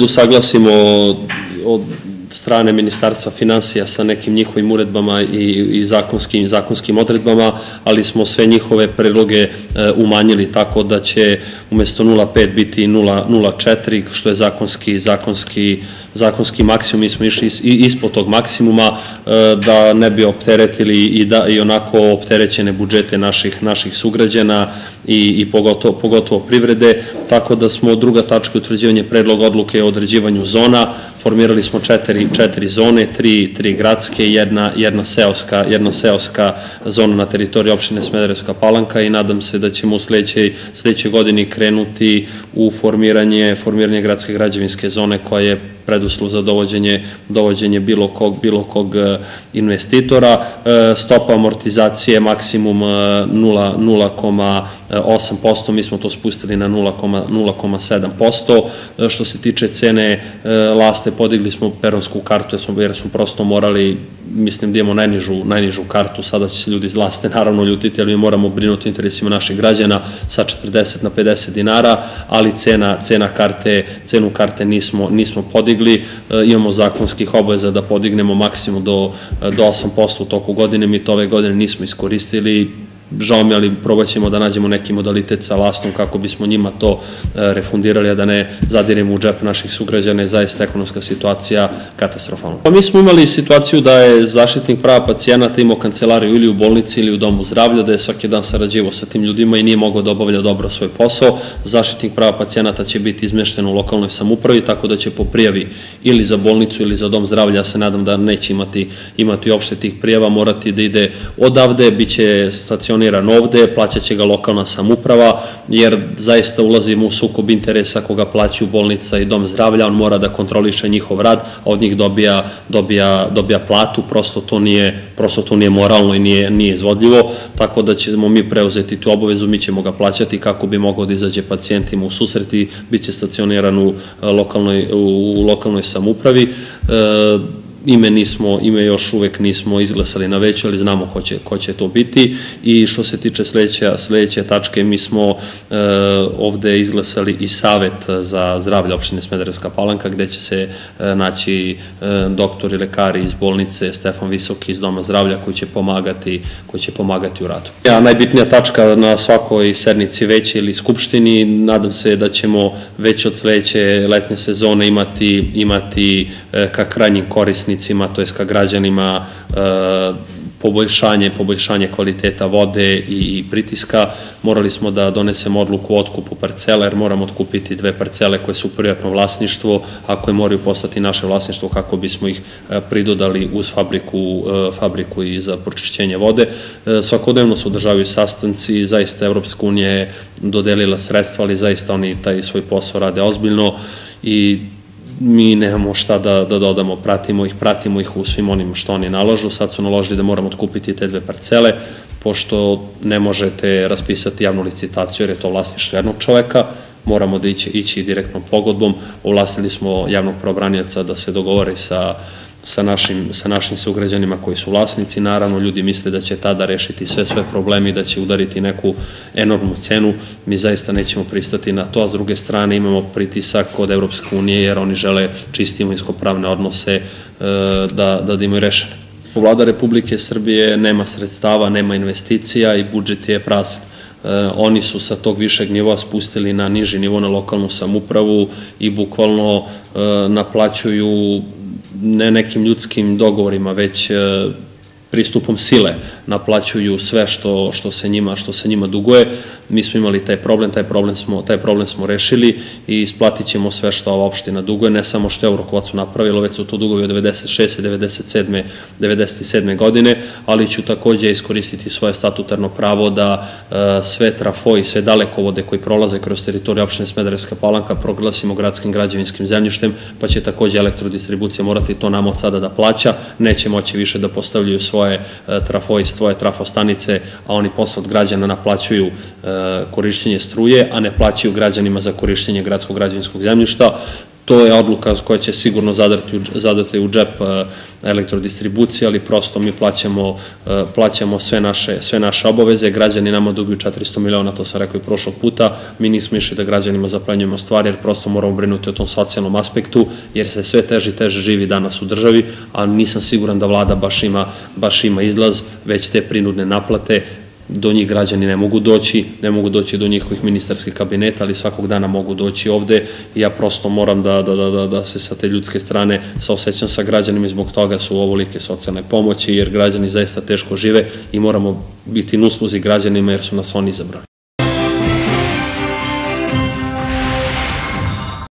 usaglasimo od strane Ministarstva financija sa nekim njihovim uredbama i, i zakonskim, zakonskim odredbama, ali smo sve njihove predloge e, umanjili tako da će umesto 0,5 biti 0,04, što je zakonski, zakonski, zakonski maksimum, mi smo išli ispod tog maksimuma e, da ne bi opteretili i, da, i onako opterećene budžete naših, naših sugrađana i, i pogotovo, pogotovo privrede, tako da smo druga tačka utvrđivanje predloga odluke o određivanju zona, formirali smo četiri, četiri zone, tri, tri gradske, jedna, jedna, seoska, jedna seoska zona na teritoriji opštine Smederevska palanka i nadam se da ćemo u sledećoj, sledećoj godini krenuti u formiranje, formiranje gradske građevinske zone koja je preduslov za dovođenje, dovođenje bilo kog, bilo kog e, investitora. E, stopa amortizacije maksimum 0,8%, e, mi smo to spustili na 0,7%. Što se tiče cene laste, podigli smo peronsku kartu jer smo prosto morali mislim da imamo najnižu, najnižu kartu, sada će se ljudi iz laste naravno ljutiti, ali mi moramo brinuti interesima naših građana sa 40 na 50 dinara, ali cena, cena karte, cenu karte nismo, nismo podigli, e, imamo zakonskih obaveza da podignemo maksimum do, do 8% u toku godine, mi to ove godine nismo iskoristili, žao mi, ali probat ćemo da nađemo neki modalitet sa lastom kako bismo njima to e, refundirali, a da ne zadirimo u džep naših sugrađana, zaista ekonomska situacija katastrofalna. Pa mi smo imali situaciju da je zaštitnik prava pacijenata imao kancelariju ili u bolnici ili u domu zdravlja, da je svaki dan sarađivo sa tim ljudima i nije mogao da obavlja dobro svoj posao. Zaštitnik prava pacijenata će biti izmešten u lokalnoj samupravi, tako da će po prijavi ili za bolnicu ili za dom zdravlja, ja se nadam da neće imati, imati uopšte tih prijava, morati da ide odavde, bit će funkcioniran ovde, plaćaće ga lokalna samuprava, jer zaista ulazimo u sukob interesa koga plaćaju bolnica i dom zdravlja, on mora da kontroliše njihov rad, a od njih dobija, dobija, dobija platu, prosto to nije, prosto to nije moralno i nije, nije izvodljivo, tako da ćemo mi preuzeti tu obavezu, mi ćemo ga plaćati kako bi mogao da izađe pacijentima u susreti, bit će stacioniran u lokalnoj, u lokalnoj samupravi. E, ime nismo, ime još uvek nismo izglasali na veću, ali znamo ko će, ko će to biti i što se tiče sledeće, sledeće tačke, mi smo e, ovde izglasali i savet za zdravlje opštine Smederevska palanka, gde će se e, naći e, doktori, lekari iz bolnice Stefan Visoki iz Doma zdravlja koji će pomagati, koji će pomagati u radu. Ja, najbitnija tačka na svakoj sednici veće ili skupštini, nadam se da ćemo već od sledeće letnje sezone imati, imati e, ka krajnjim korisnicima korisnicima, to je ka građanima, e, poboljšanje, poboljšanje kvaliteta vode i pritiska. Morali smo da donesemo odluku o otkupu parcela, jer moramo otkupiti dve parcele koje su prijatno vlasništvo, a koje moraju postati naše vlasništvo kako bismo ih e, pridodali uz fabriku, e, fabriku i za pročišćenje vode. Svakodnevno se održavaju sastanci, zaista Evropska unija je dodelila sredstva, ali zaista oni taj svoj posao rade ozbiljno i mi nemamo šta da, da dodamo, pratimo ih, pratimo ih u svim onim što oni nalažu, sad su naložili da moramo otkupiti te dve parcele, pošto ne možete raspisati javnu licitaciju jer je to vlasništvo jednog čoveka, moramo da ići, ići direktnom pogodbom, ovlastili smo javnog probranjaca da se dogovori sa sa našim, sa našim sugrađanima koji su vlasnici. Naravno, ljudi misle da će tada rešiti sve svoje probleme i da će udariti neku enormnu cenu. Mi zaista nećemo pristati na to, a s druge strane imamo pritisak od Evropske unije jer oni žele čisti imovinsko-pravne odnose da, da, da imaju rešene. Vlada Republike Srbije nema sredstava, nema investicija i budžet je prazan. E, oni su sa tog višeg nivoa spustili na niži nivo na lokalnu samupravu i bukvalno e, naplaćuju ne nekim ljudskim dogovorima, već e, pristupom sile naplaćuju sve što, što, se njima, što se njima duguje. Mi smo imali taj problem, taj problem smo, taj problem smo rešili i isplatit ćemo sve što ova opština duguje, ne samo što je Eurokovac napravilo, već su to dugovi od 96. 97. 97. godine, ali ću takođe iskoristiti svoje statutarno pravo da e, sve trafo i sve dalekovode koji prolaze kroz teritoriju opštine Smederevska palanka proglasimo gradskim građevinskim zemljištem, pa će takođe elektrodistribucija morati to nam od sada da plaća, neće moći više da postavljaju svoje e, trafo i svoje trafostanice, a oni posle od građana naplaćuju e, korišćenje struje, a ne plaćaju građanima za korišćenje gradskog građevinskog zemljišta. To je odluka koja će sigurno zadati u džep e, elektrodistribucije, ali prosto mi plaćamo, e, plaćamo sve, naše, sve naše obaveze, građani nama dobiju 400 miliona, to sam rekao i prošlog puta, mi nismo išli da građanima zaplanjujemo stvari, jer prosto moramo brinuti o tom socijalnom aspektu, jer se sve teže i teže živi danas u državi, a nisam siguran da vlada baš ima, baš ima izlaz, već te prinudne naplate, do njih građani ne mogu doći, ne mogu doći do njihovih ministarskih kabineta, ali svakog dana mogu doći ovde i ja prosto moram da, da, da, da se sa te ljudske strane saosećam sa građanima i zbog toga su ovolike socijalne pomoći, jer građani zaista teško žive i moramo biti nusluzi građanima jer su nas oni izabrali.